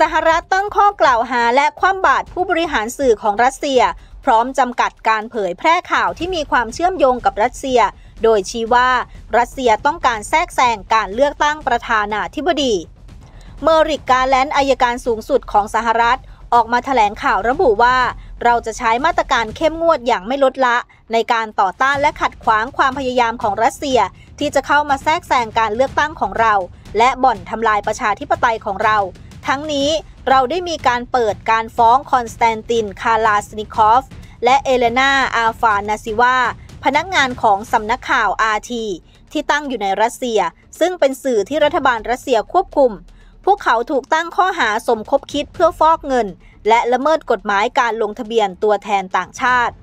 สหรัฐตั้งข้อกล่าวหาและคว่ำบาตรผู้บริหารสื่อของรัสเซีย พร้อมจำกัดการเผยแพร่ข่าวที่มีความเชื่อมโยงกับรัสเซีย โดยชี้ว่ารัสเซียต้องการแทรกแซงการเลือกตั้งประธานาธิบดี เมอริกกาแลนอายการสูงสุดของสหรัฐ ออกมาแถลงข่าวระบุว่า เราจะใช้มาตรการเข้มงวดอย่างไม่ลดละ ในการต่อต้านและขัดขวางความพยายามของรัสเซีย ที่จะเข้ามาแทรกแซงการเลือกตั้งของเรา และบ่อนทำลายประชาธิปไตยของเรา ทั้งนี้เราได้มีการเปิดการฟ้องคอนสแตนติน คาลาสนิคอฟ และเอเลนาอาฟานาซิวาพนักงานของสำนักข่าว RT ที่ตั้งอยู่ในรัสเซีย ซึ่งเป็นสื่อที่รัฐบาลรัสเซียควบคุม พวกเขาถูกตั้งข้อหาสมคบคิดเพื่อฟอกเงิน และละเมิดกฎหมายการลงทะเบียนตัวแทนต่างชาติ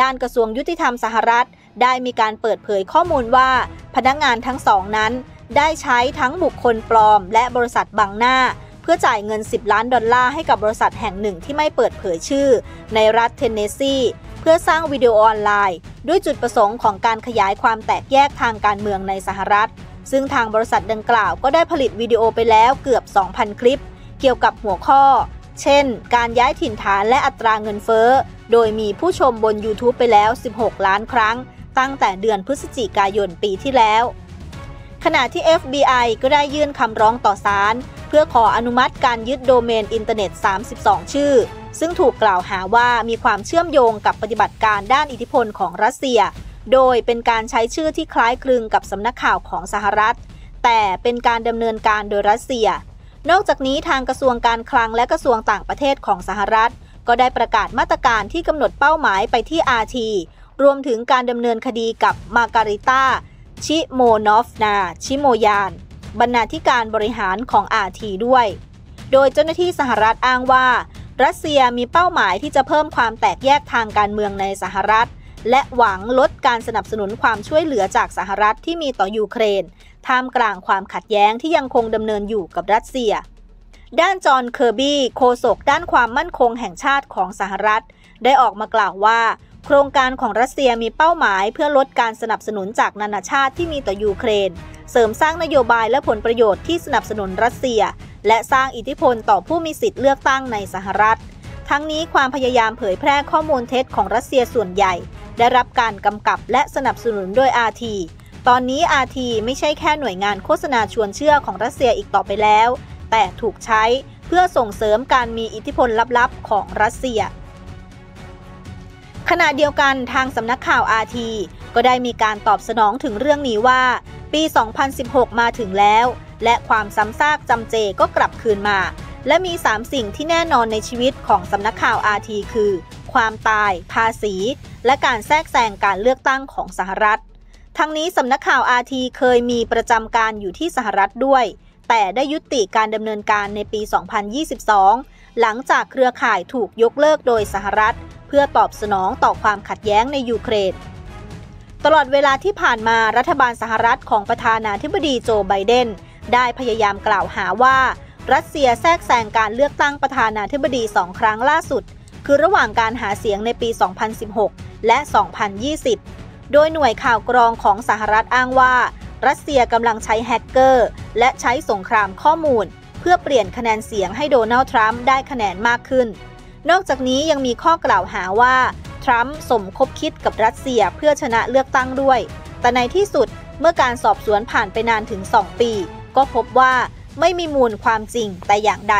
ด้านกระทรวงยุติธรรมสหรัฐ ได้มีการเปิดเผยข้อมูลว่า พนักงานทั้งสองนั้น ได้ใช้ทั้งบุคคลปลอม และบริษัทบังหน้า เพื่อจ่ายเงิน 10 ล้านดอลลาร์ให้กับบริษัทแห่งหนึ่งที่ไม่เปิดเผยชื่อ ในรัฐเทนเนสซีเพื่อสร้างวิดีโอออนไลน์ ด้วยจุดประสงค์ของการขยายความแตกแยกทางการเมืองในสหรัฐ ซึ่งทางบริษัทดังกล่าวก็ได้ผลิตวิดีโอไปแล้วเกือบ 2,000 คลิป เกี่ยวกับหัวข้อ เช่น การย้ายถิ่นฐานและอัตราเงินเฟ้อ โดยมีผู้ชมบน YouTube ไปแล้ว 16 ล้านครั้ง ตั้งแต่เดือนพฤศจิกายนปีที่แล้ว ขณะที่ FBI ก็ได้ยื่นคำร้องต่อศาล เพื่อขออนุมัติการยึดโดเมนอินเทอร์เน็ต 32 ชื่อ ซึ่งถูกกล่าวหาว่ามีความเชื่อมโยงกับปฏิบัติการด้านอิทธิพลของรัสเซีย โดยเป็นการใช้ชื่อที่คล้ายคลึงกับสำนักข่าวของสหรัฐ แต่เป็นการดำเนินการโดยรัสเซีย นอกจากนี้ทางกระทรวงการคลังและกระทรวงต่างประเทศของสหรัฐ ก็ได้ประกาศมาตรการที่กำหนดเป้าหมายไปที่ RT รวมถึงการดำเนินคดีกับมาการิต้าชิโมนอฟนา ชิโมยาน บรรณาธิการบริหารของ RT ด้วย โดยเจ้าหน้าที่สหรัฐอ้างว่า รัสเซียมีเป้าหมายที่จะเพิ่มความแตกแยกทางการเมืองในสหรัฐ และหวังลดการสนับสนุนความช่วยเหลือจากสหรัฐที่มีต่อยูเครน ท่ามกลางความขัดแย้งที่ยังคงดำเนินอยู่กับรัสเซีย ด้านจอห์นเคอร์บี้โฆษกด้านความมั่นคงแห่งชาติของสหรัฐ ได้ออกมากล่าวว่าโครงการของรัสเซียมีเป้าหมายเพื่อลดการสนับสนุนจากนานาชาติที่มีต่อยูเครน เสริมสร้างนโยบายและผลประโยชน์ที่สนับสนุนรัสเซีย และสร้างอิทธิพลต่อผู้มีสิทธิ์เลือกตั้งในสหรัฐ ทั้งนี้ความพยายามเผยแพร่ข้อมูลเท็จของรัสเซียส่วนใหญ่ ได้รับการกำกับและสนับสนุนโดย RT ตอนนี้ RT ไม่ใช่แค่หน่วยงานโฆษณาชวนเชื่อของรัสเซียอีกต่อไปแล้ว แต่ถูกใช้เพื่อส่งเสริมการมีอิทธิพลลับๆของรัสเซีย ขณะเดียวกันทางสำนักข่าว RT ก็ได้มีการตอบสนองถึงเรื่องนี้ว่า ปี 2016 มาถึงแล้ว และความซ้ำซากจำเจก็กลับคืนมา และมี 3 สิ่งที่แน่นอนในชีวิตของสำนักข่าว RT คือ ความตาย ภาษี และการแทรกแซงการเลือกตั้งของสหรัฐ ทั้งนี้สำนักข่าว RT เคยมีประจำการอยู่ที่สหรัฐด้วย แต่ได้ยุติการดำเนินการในปี 2022 หลังจากเครือข่ายถูกยกเลิกโดยสหรัฐ เพื่อตอบสนองต่อความขัดแย้งในยูเครน ตลอดเวลาที่ผ่านมารัฐบาลสหรัฐของประธานาธิบดีโจไบเดน ได้พยายามกล่าวหาว่า รัสเซียแทรกแซงการเลือกตั้งประธานาธิบดีสองครั้งล่าสุด คือระหว่างการหาเสียงในปี 2016 และ 2020 โดยหน่วยข่าวกรองของสหรัฐอ้างว่า รัสเซียกำลังใช้แฮกเกอร์ และใช้สงครามข้อมูล เพื่อเปลี่ยนคะแนนเสียงให้โดนัลด์ทรัมป์ได้คะแนนมากขึ้น นอกจากนี้ยังมีข้อกล่าวหาว่า ทรัมป์สมคบคิดกับรัสเซียเพื่อชนะเลือกตั้งด้วย แต่ในที่สุดเมื่อการสอบสวนผ่านไปนานถึง 2 ปี ก็พบว่าไม่มีมูลความจริงแต่อย่างใด